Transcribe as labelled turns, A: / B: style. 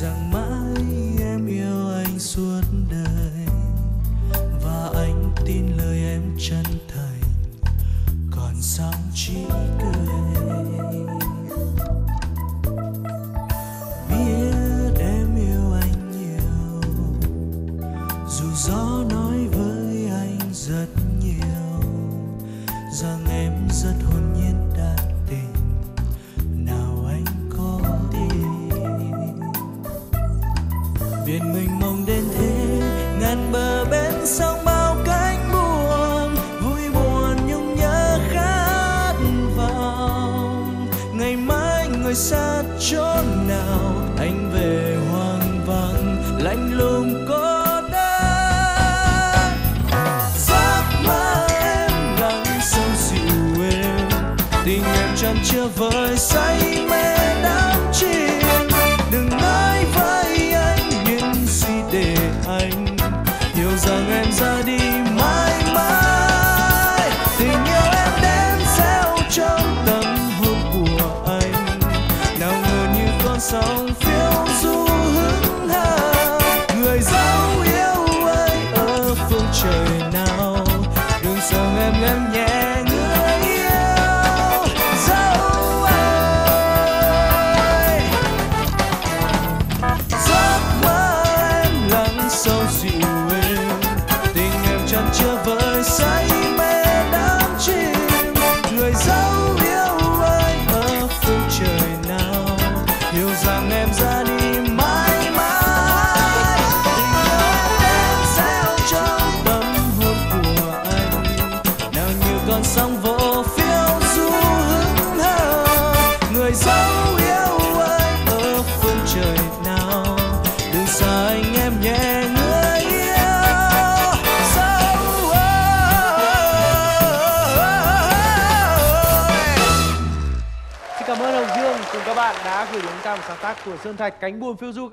A: rằng mãi em yêu anh suốt đời và anh tin lời em chân thành, còn sao chỉ cười. Biết em yêu anh nhiều, dù gió nói với anh rất nhiều, rằng em rất hồn nhiên đã tình. Biển mình mong đến thế, ngàn bờ bên sông bao cánh buồn vui buồn nhung nhớ khát vọng. Ngày mai người xa chốn nào, anh về hoang vắng, lạnh lùng cô đơn. Giấc mơ em sâu dịu tình em chẳng chứa vơi say mê. Say mê đắm chìm. Người dấu yêu ơi ở phương trời nào. Hiểu rằng em ra đi mãi mãi. Tình yêu em gieo trong tâm hồn của anh. Nào như con sóng vỗ
B: Xin cảm ơn Hồng Dương. Cùng các bạn đã gửi đến ca một sáng tác của Sơn Thạch, cánh buồm phiêu du.